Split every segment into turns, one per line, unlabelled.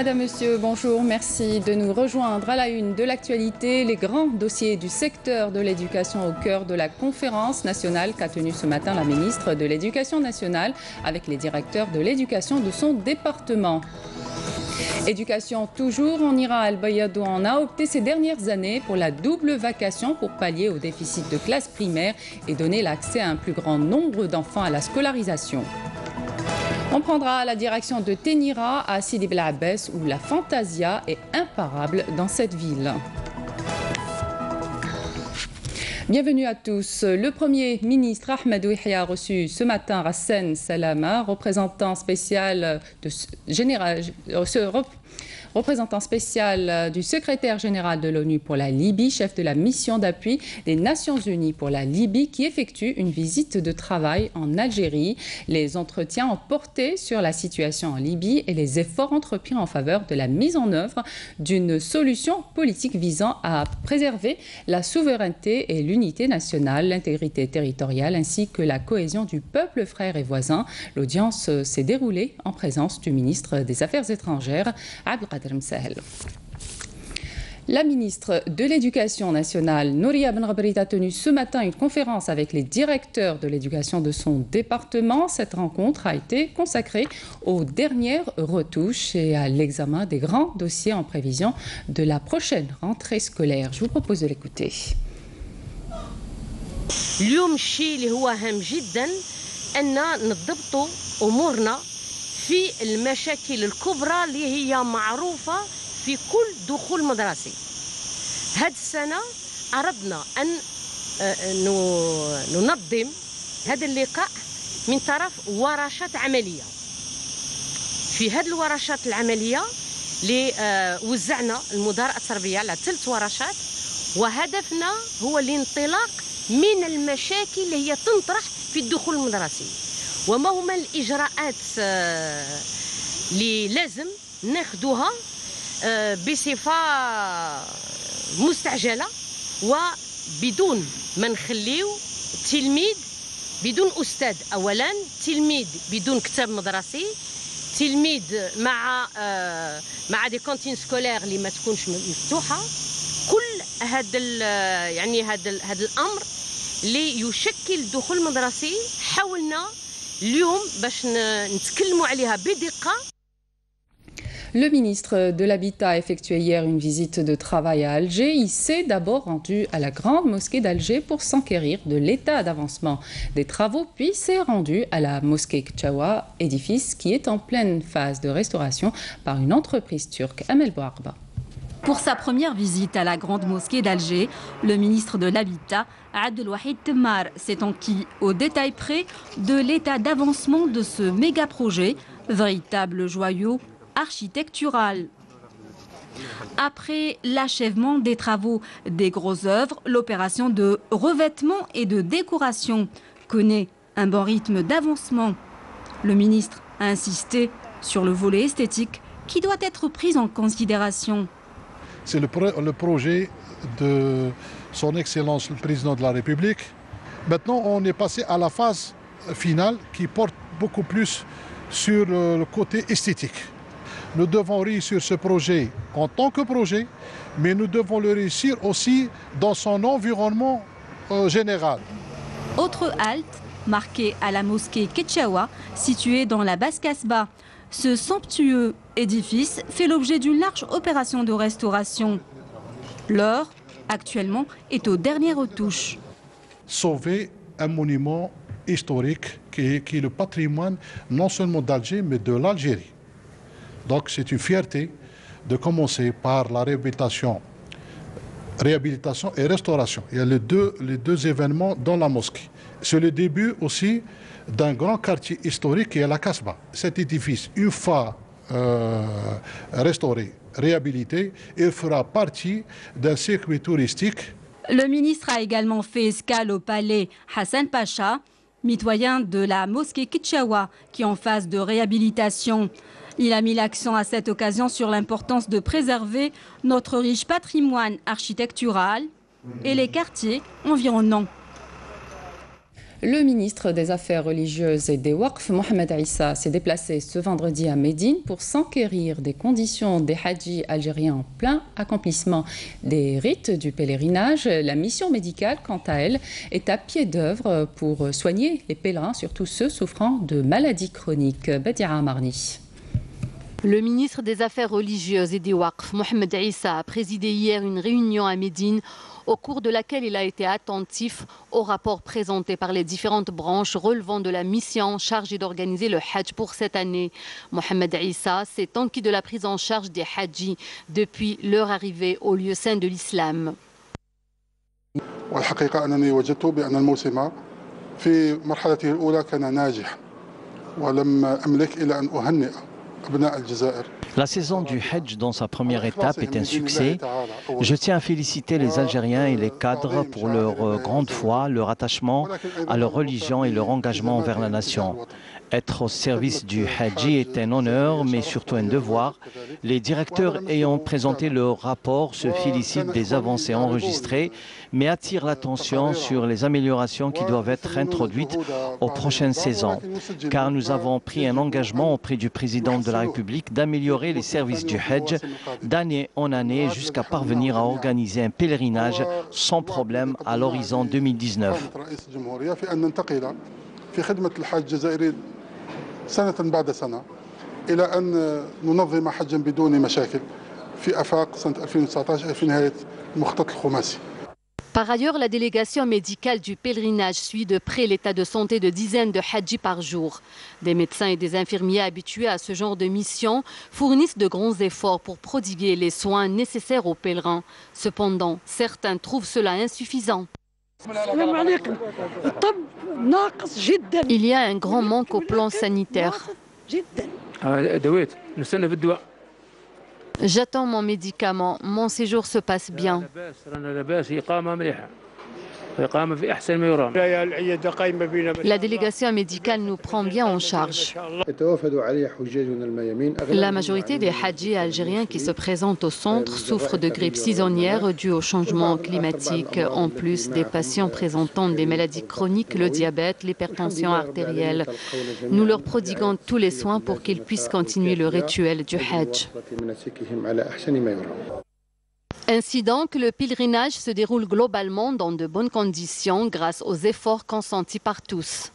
Madame, Monsieur, bonjour. Merci de nous rejoindre à la une de l'actualité. Les grands dossiers du secteur de l'éducation au cœur de la conférence nationale qu'a tenue ce matin la ministre de l'Éducation nationale avec les directeurs de l'éducation de son département. Éducation toujours, on ira al Bayadou en a opté ces dernières années pour la double vacation pour pallier au déficit de classe primaire et donner l'accès à un plus grand nombre d'enfants à la scolarisation. On prendra la direction de Ténira à Sidi Bel où la fantasia est imparable dans cette ville. Bienvenue à tous. Le Premier ministre Ahmed Ouihia a reçu ce matin Rassen Salama, représentant spécial de général, représentant spécial euh, du secrétaire général de l'ONU pour la Libye, chef de la mission d'appui des Nations Unies pour la Libye, qui effectue une visite de travail en Algérie. Les entretiens ont porté sur la situation en Libye et les efforts entrepris en faveur de la mise en œuvre d'une solution politique visant à préserver la souveraineté et l'unité nationale, l'intégrité territoriale ainsi que la cohésion du peuple frère et voisin. L'audience s'est déroulée en présence du ministre des Affaires étrangères, Abdelkader la ministre de l'Éducation nationale, Nouria Benrabrit, a tenu ce matin une conférence avec les directeurs de l'éducation de son département. Cette rencontre a été consacrée aux dernières retouches et à l'examen des grands dossiers en prévision de la prochaine rentrée scolaire. Je vous propose de l'écouter.
في المشاكل الكبرى اللي هي معروفة في كل دخول مدرسي. هذه السنة أردنا أن آه، ننظم هذا اللقاء من طرف ورشات عملية. في هذه الورشات العملية اللي آه، وزعنا المدراء التربية على ثلاث ورشات وهدفنا هو الانطلاق من المشاكل اللي هي تنطرح في الدخول المدرسي. وما هما الاجراءات اللي لازم ناخذوها بصفة مستعجلة وبدون ما نخليو التلميذ بدون أستاذ. اولا تلميذ بدون كتاب مدرسي تلميذ مع مع دي كونتين سكولير اللي ما تكونش مفتوحة. كل هذا يعني هذا هذا الأمر اللي يشكل دخول مدرسي حاولنا
Le ministre de l'Habitat a effectué hier une visite de travail à Alger. Il s'est d'abord rendu à la grande mosquée d'Alger pour s'enquérir de l'état d'avancement des travaux, puis s'est rendu à la mosquée Kchawa, édifice qui est en pleine phase de restauration par une entreprise turque, Amel Bouarba.
Pour sa première visite à la grande mosquée d'Alger, le ministre de l'Habitat, Abdelwahid Temmar, s'est enquis au détail près de l'état d'avancement de ce méga projet, véritable joyau architectural. Après l'achèvement des travaux des grosses œuvres, l'opération de revêtement et de décoration connaît un bon rythme d'avancement. Le ministre a insisté sur le volet esthétique qui doit être pris en considération.
C'est le, projet de son Excellence le Président de la République. Maintenant, on est passé à la phase finale qui porte beaucoup plus sur le côté esthétique. Nous devons réussir ce projet en tant que projet, mais nous devons le réussir aussi dans son environnement euh, général.
Autre halte marquée à la mosquée Ketchawa, située dans la Basse-Casbah. Ce somptueux édifice fait l'objet d'une large opération de restauration. L'or, actuellement, est aux dernières retouches.
Sauver un monument historique qui est, le patrimoine non seulement d'Alger, mais de l'Algérie. Donc c'est une fierté de commencer par la réhabilitation, réhabilitation et restauration. Il y a les deux, événements dans la mosquée. C'est le début aussi d'un grand quartier historique qui est la Casbah. Cet édifice, une fois euh, restauré, réhabilité, il fera partie d'un circuit touristique.
Le ministre a également fait escale au palais Hassan Pacha, mitoyen de la mosquée Kitchawa, qui est en phase de réhabilitation. Il a mis l'accent à cette occasion sur l'importance de préserver notre riche patrimoine architectural et les quartiers environnants.
Le ministre des Affaires religieuses et des Waqf, Mohamed Issa, s'est déplacé ce vendredi à Médine pour s'enquérir des conditions des hadjis algériens en plein accomplissement des rites du pèlerinage. La mission médicale, quant à elle, est à pied d'œuvre pour soigner les pèlerins, surtout ceux souffrant de maladies chroniques. Badia Marni.
Le ministre des Affaires religieuses et des Waqf, Mohamed Issa, a présidé hier une réunion à Médine au cours de laquelle il a été attentif au rapport présenté par les différentes branches relevant de la mission chargée d'organiser le Hajj pour cette année. Mohamed Issa s'est enquis de la prise en charge des Hajjis depuis leur arrivée au lieu saint de l'islam.
La saison du Hajj dans sa première étape est un succès. Je tiens à féliciter les Algériens et les cadres pour leur euh, grande foi, leur attachement à leur religion et leur engagement envers la nation. Être au service du Hadji est un honneur, mais surtout un devoir. Les directeurs ayant présenté leur rapport se félicitent des avancées enregistrées, mais attirent l'attention sur les améliorations qui doivent être introduites aux prochaines saisons, car nous avons pris un engagement auprès du président de la République d'améliorer les services du Hajj d'année en année jusqu'à parvenir à organiser un pèlerinage sans problème à l'horizon 2019.
سنة بعد سنة إلى أن ننظم حجا بدون مشاكل في أفاق سنة 2019 في نهاية المخطط الخماسي
Par ailleurs, la délégation médicale du pèlerinage suit de près l'état de santé de dizaines de hadjis par jour. Des médecins et des infirmiers habitués à ce genre de mission fournissent de grands efforts pour prodiguer les soins nécessaires aux pèlerins. Cependant, certains trouvent cela insuffisant. Il y a un grand manque au plan sanitaire. J'attends mon médicament. Mon séjour se passe bien. La délégation médicale nous prend bien en charge. La majorité des hadjis algériens qui se présentent au centre souffrent de grippe saisonnière due au changement climatique, en plus des patients présentant des maladies chroniques, le diabète, l'hypertension artérielle. Nous leur prodiguons tous les soins pour qu'ils puissent continuer le rituel du hajj. Ainsi donc, le pèlerinage se déroule globalement dans de bonnes conditions grâce aux efforts consentis par tous.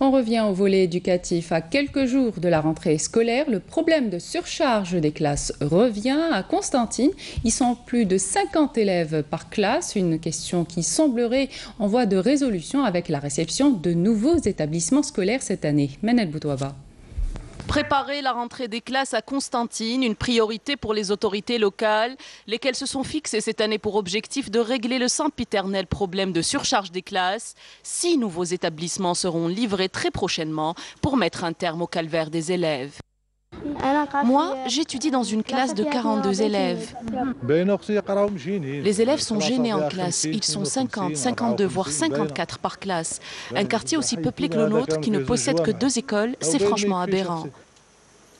On revient au volet éducatif. À quelques jours de la rentrée scolaire, le problème de surcharge des classes revient à Constantine. Ils sont plus de 50 élèves par classe, une question qui semblerait en voie de résolution avec la réception de nouveaux établissements scolaires cette année. Menel Boutouaba.
Préparer la rentrée des classes à Constantine, une priorité pour les autorités locales, lesquelles se sont fixées cette année pour objectif de régler le sempiternel problème de surcharge des classes. Six nouveaux établissements seront livrés très prochainement pour mettre un terme au calvaire des élèves. Moi, j'étudie dans une classe de 42 élèves. Les élèves sont gênés en classe. Ils sont 50, 52, voire 54 par classe. Un quartier aussi peuplé que le nôtre qui ne possède que deux écoles, c'est franchement aberrant.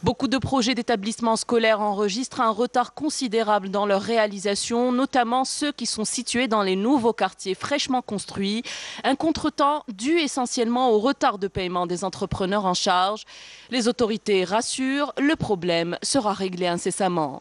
Beaucoup de projets d'établissements scolaires enregistrent un retard considérable dans leur réalisation, notamment ceux qui sont situés dans les nouveaux quartiers fraîchement construits. Un contretemps dû essentiellement au retard de paiement des entrepreneurs en charge. Les autorités rassurent, le problème sera réglé incessamment.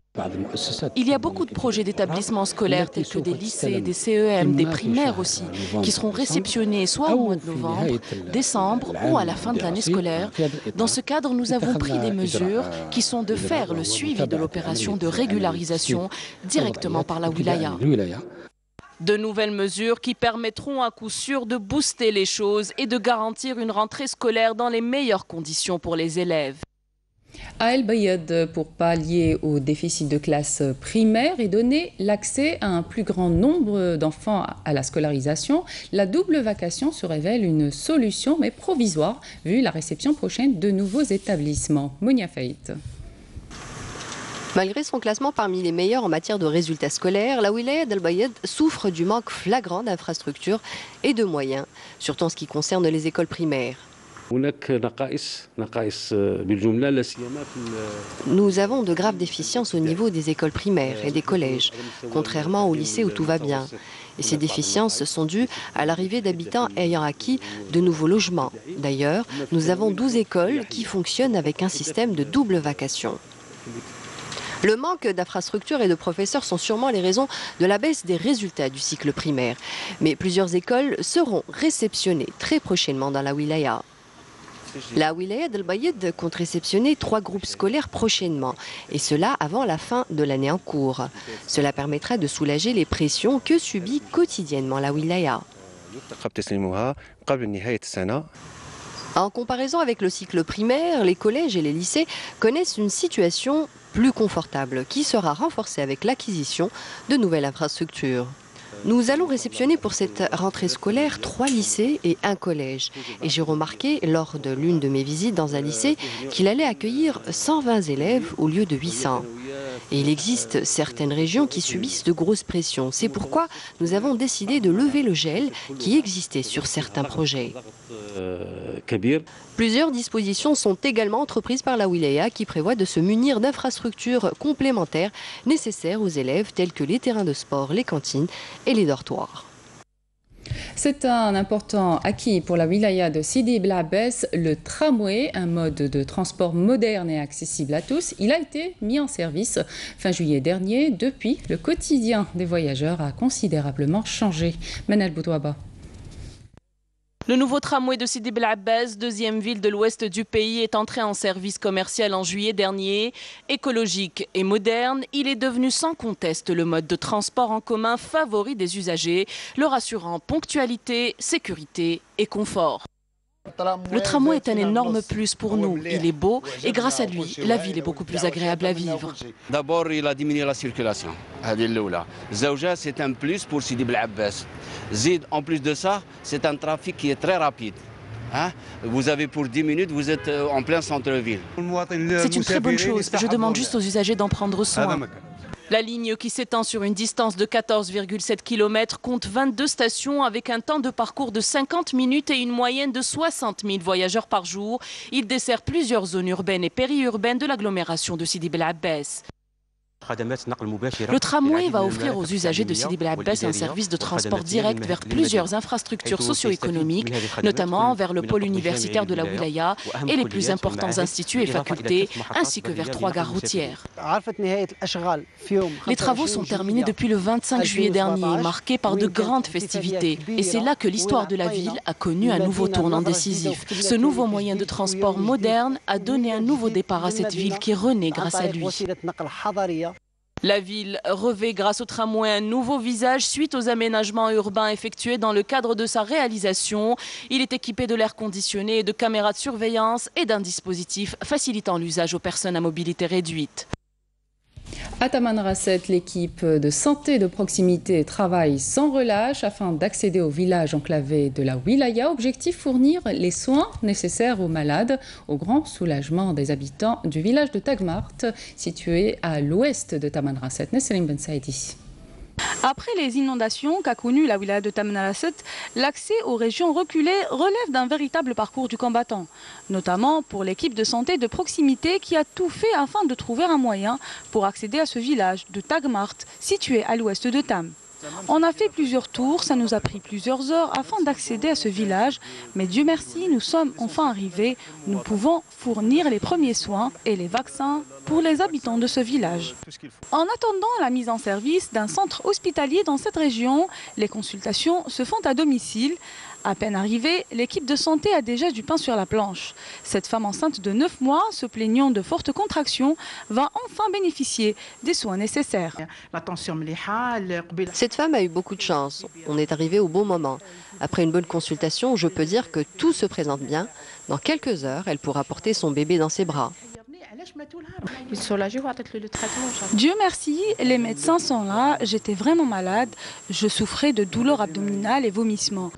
Il y a beaucoup de projets d'établissements scolaires tels que des lycées, des CEM, des primaires aussi, qui seront réceptionnés soit au mois de novembre, décembre ou à la fin de l'année scolaire. Dans ce cadre, nous avons pris des mesures qui sont de faire le suivi de l'opération de régularisation directement par la wilaya. De nouvelles mesures qui permettront à coup sûr de booster les choses et de garantir une rentrée scolaire dans les meilleures conditions pour les élèves.
À El Bayed pour pallier au déficit de classe primaire et donner l'accès à un plus grand nombre d'enfants à la scolarisation, la double vacation se révèle une solution, mais provisoire, vu la réception prochaine de nouveaux établissements. Monia Faït.
Malgré son classement parmi les meilleurs en matière de résultats scolaires, la wilaya d'Al Bayed souffre du manque flagrant d'infrastructures et de moyens, surtout en ce qui concerne les écoles primaires. Nous avons de graves déficiences au niveau des écoles primaires et des collèges, contrairement au lycée où tout va bien. Et ces déficiences sont dues à l'arrivée d'habitants ayant acquis de nouveaux logements. D'ailleurs, nous avons 12 écoles qui fonctionnent avec un système de double vacation. Le manque d'infrastructures et de professeurs sont sûrement les raisons de la baisse des résultats du cycle primaire. Mais plusieurs écoles seront réceptionnées très prochainement dans la wilaya. La wilaya d'Al Bayed compte réceptionner trois groupes scolaires prochainement, et cela avant la fin de l'année en cours. Cela permettra de soulager les pressions que subit quotidiennement la wilaya. En comparaison avec le cycle primaire, les collèges et les lycées connaissent une situation plus confortable qui sera renforcée avec l'acquisition de nouvelles infrastructures. Nous allons réceptionner pour cette rentrée scolaire trois lycées et un collège. Et j'ai remarqué lors de l'une de mes visites dans un lycée qu'il allait accueillir 120 élèves au lieu de 800. Et il existe certaines régions qui subissent de grosses pressions. C'est pourquoi nous avons décidé de lever le gel qui existait sur certains projets. Plusieurs dispositions sont également entreprises par la wilaya qui prévoit de se munir d'infrastructures complémentaires nécessaires aux élèves telles que les terrains de sport, les cantines et les dortoirs.
C'est un important acquis pour la wilaya de Sidi Blabès, le tramway, un mode de transport moderne et accessible à tous. Il a été mis en service fin juillet dernier. Depuis, le quotidien des voyageurs a considérablement changé. Manel Boudouaba.
Le nouveau tramway de Sidi Bel Abbas, deuxième ville de l'ouest du pays, est entré en service commercial en juillet dernier. Écologique et moderne, il est devenu sans conteste le mode de transport en commun favori des usagers, leur assurant ponctualité, sécurité et confort. Le tramway est un énorme plus pour nous. Il est beau et grâce à lui, la ville est beaucoup plus agréable à vivre.
D'abord, il a diminué la circulation. Zaouja, c'est un plus pour Sidi Abbas. Zid, en plus de ça, c'est un trafic qui est très rapide. Hein? Vous avez pour 10 minutes, vous êtes euh, en plein centre-ville.
C'est une très bonne chose. Je demande juste aux usagers d'en prendre soin. La ligne qui s'étend sur une distance de 14,7 km compte 22 stations avec un temps de parcours de 50 minutes et une moyenne de 60 000 voyageurs par jour. Il dessert plusieurs zones urbaines et périurbaines de l'agglomération de Sidi Bel Abbès. Le tramway va offrir aux usagers de Sidi un service de transport direct vers plusieurs infrastructures socio-économiques, notamment vers le pôle universitaire de la Wilaya et les plus importants instituts et facultés, ainsi que vers trois gares routières. Les travaux sont terminés depuis le 25 juillet dernier, marqués par de grandes festivités. Et c'est là que l'histoire de la ville a connu un nouveau tournant décisif. Ce nouveau moyen de transport moderne a donné un nouveau départ à cette ville qui renaît grâce à lui. La ville revêt grâce au tramway un nouveau visage suite aux aménagements urbains effectués dans le cadre de sa réalisation. Il est équipé de l'air conditionné de caméras de surveillance et d'un dispositif facilitant l'usage aux personnes à mobilité réduite.
À Taman Rasset, l'équipe de santé de proximité travaille sans relâche afin d'accéder au village enclavé de la Wilaya. Objectif fournir les soins nécessaires aux malades, au grand soulagement des habitants du village de Tagmart, situé à l'ouest de Taman Rasset. Ben Saïdi.
Après les inondations qu'a connues la wilaya de Tamanrasset, l'accès aux régions reculées relève d'un véritable parcours du combattant, notamment pour l'équipe de santé de proximité qui a tout fait afin de trouver un moyen pour accéder à ce village de Tagmart, situé à l'ouest de Tam. On a fait plusieurs tours, ça nous a pris plusieurs heures afin d'accéder à ce village, mais Dieu merci, nous sommes enfin arrivés. Nous pouvons fournir les premiers soins et les vaccins pour les habitants de ce village. En attendant la mise en service d'un centre hospitalier dans cette région, les consultations se font à domicile. À peine arrivée, l'équipe de santé a déjà du pain sur la planche. Cette femme enceinte de 9 mois, se plaignant de fortes contractions, va enfin bénéficier des soins nécessaires.
Cette femme a eu beaucoup de chance. On est arrivé au bon moment. Après une bonne consultation, je peux dire que tout se présente bien. Dans quelques heures, elle pourra porter son bébé dans ses bras.
Dieu merci, les médecins sont là. J'étais vraiment malade. Je souffrais de douleurs abdominales et vomissements.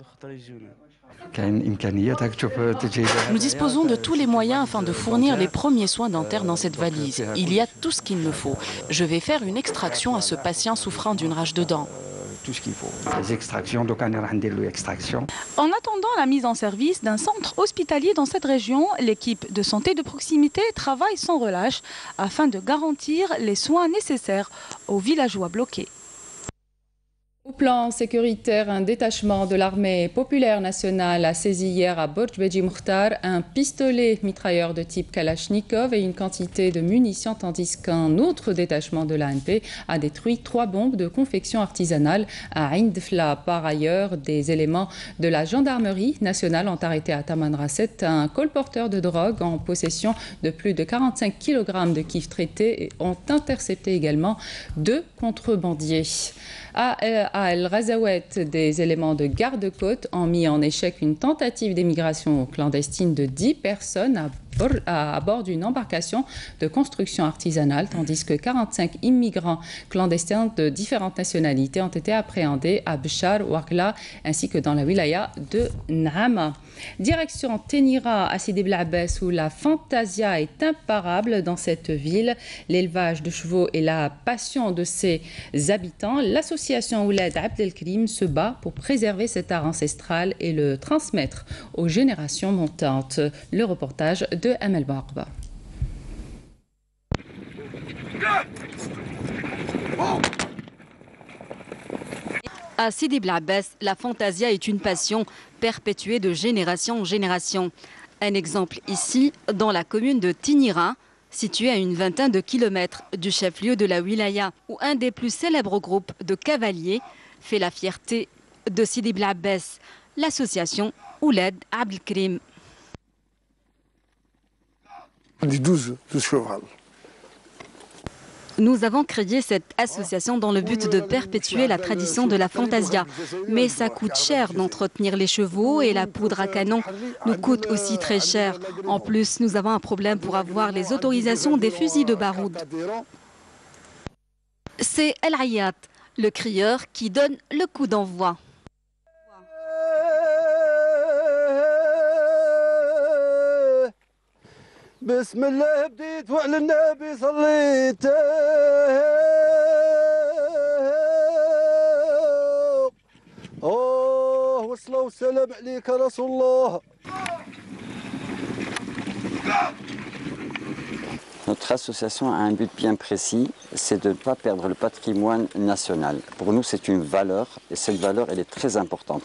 Nous disposons de tous les moyens afin de fournir les premiers soins dentaires dans cette valise. Il y a tout ce qu'il me faut. Je vais faire une extraction à ce patient souffrant d'une rage de dents
tout ce qu'il faut. Les extractions, donc on extraction.
En attendant la mise en service d'un centre hospitalier dans cette région, l'équipe de santé de proximité travaille sans relâche afin de garantir les soins nécessaires aux villageois bloqués.
Plan sécuritaire, un détachement de l'armée populaire nationale a saisi hier à Borj Mukhtar un pistolet mitrailleur de type Kalachnikov et une quantité de munitions, tandis qu'un autre détachement de l'ANP a détruit trois bombes de confection artisanale à Indfla. Par ailleurs, des éléments de la gendarmerie nationale ont arrêté à Tamanrasset un colporteur de drogue en possession de plus de 45 kg de kif traités et ont intercepté également deux contrebandiers. À, El Razawet, des éléments de garde-côte ont mis en échec une tentative d'émigration clandestine de 10 personnes à à, bord d'une embarcation de construction artisanale, tandis que 45 immigrants clandestins de différentes nationalités ont été appréhendés à Bchar, Wakla, ainsi que dans la wilaya de Nama. Direction Ténira à Sidi Blabès, où la fantasia est imparable dans cette ville. L'élevage de chevaux est la passion de ses habitants. L'association Ouled Abdelkrim se bat pour préserver cet art ancestral et le transmettre aux générations montantes. Le reportage de Amel Barba.
À Sidi Blabès, la fantasia est une passion perpétuée de génération en génération. Un exemple ici, dans la commune de Tinira, située à une vingtaine de kilomètres du chef-lieu de la wilaya, où un des plus célèbres groupes de cavaliers fait la fierté de Sidi Blabès, l'association Ouled Abdelkrim.
12, 12 cheval.
Nous avons créé cette association dans le but de perpétuer la tradition de la fantasia. Mais ça coûte cher d'entretenir les chevaux et la poudre à canon nous coûte aussi très cher. En plus, nous avons un problème pour avoir les autorisations des fusils de baroud. C'est El Hayat, le crieur, qui donne le coup d'envoi.
بسم الله بديت وعلى النبي صليت اوه والصلاه والسلام عليك رسول الله
Notre association a un but bien précis, c'est de ne pas perdre le patrimoine national. Pour nous, c'est une valeur et cette valeur, elle est très importante.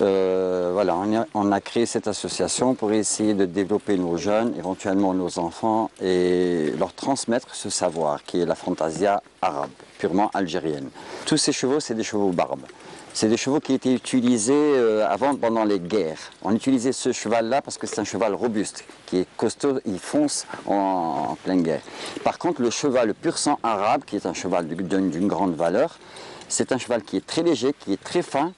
Euh, voilà, on a, créé cette association pour essayer de développer nos jeunes, éventuellement nos enfants, et leur transmettre ce savoir qui est la fantasia arabe, purement algérienne. Tous ces chevaux, c'est des chevaux barbes. C'est des chevaux qui étaient utilisés euh, avant, pendant les guerres. On utilisait ce cheval-là parce que c'est un cheval robuste, qui est costaud, il fonce en, pleine guerre. Par contre, le cheval, pur sang arabe, qui est un cheval d'une grande valeur, c'est un cheval qui est très léger, qui est très fin,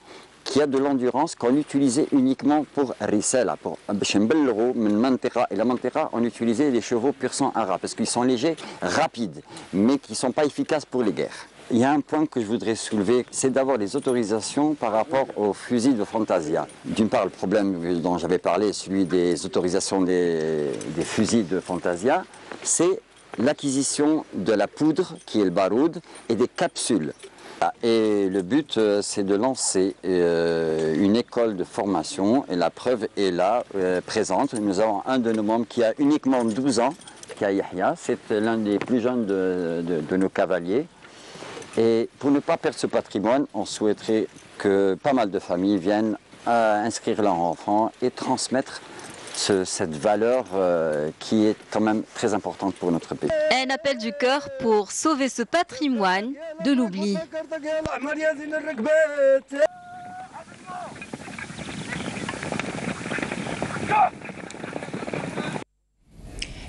qui a de l'endurance qu'on utilisait uniquement pour Rissela, pour Mantera. Et la Mantera, on utilisait les chevaux pur sang arabes parce qu'ils sont légers, rapides, mais qui ne sont pas efficaces pour les guerres. Il y a un point que je voudrais soulever, c'est d'avoir les autorisations par rapport aux fusils de Fantasia. D'une part, le problème dont j'avais parlé, celui des autorisations des, des fusils de Fantasia, c'est l'acquisition de la poudre, qui est le baroud, et des capsules. Ah, et le but, euh, c'est de lancer euh, une école de formation, et la preuve est là, euh, présente. Nous avons un de nos membres qui a uniquement 12 ans, qui a Yahya, c'est l'un des plus jeunes de, nos cavaliers. Et pour ne pas perdre ce patrimoine, on souhaiterait que pas mal de familles viennent inscrire leurs enfants et transmettre cette valeur euh, qui est quand même très importante pour notre pays.
Un appel du cœur pour sauver ce patrimoine de l'oubli.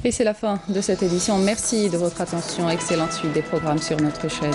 Et c'est la fin de cette édition. Merci de votre attention. Excellente suite des programmes sur notre chaîne.